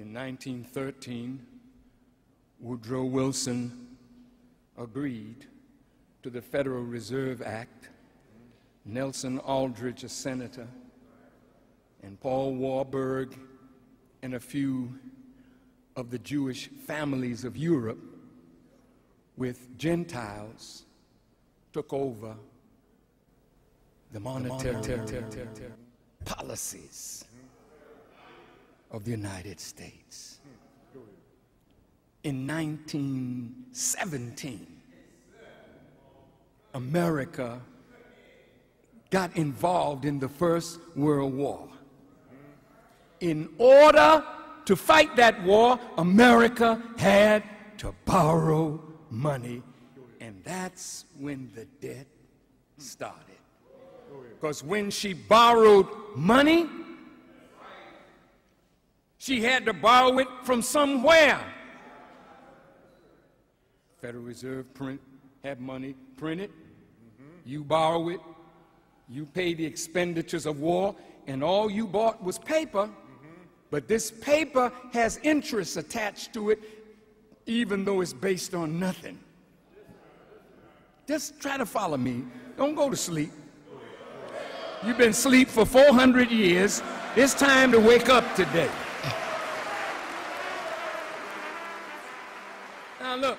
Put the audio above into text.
In 1913, Woodrow Wilson agreed to the Federal Reserve Act. Nelson Aldrich, a senator, and Paul Warburg and a few of the Jewish families of Europe with Gentiles took over the monetary policies of the United States. In 1917, America got involved in the First World War. In order to fight that war, America had to borrow money, and that's when the debt started. Because when she borrowed money, she had to borrow it from somewhere. Federal Reserve print, have money printed, you borrow it, you pay the expenditures of war, and all you bought was paper, but this paper has interest attached to it, even though it's based on nothing. Just try to follow me. Don't go to sleep. You've been asleep for 400 years. It's time to wake up today. Now look,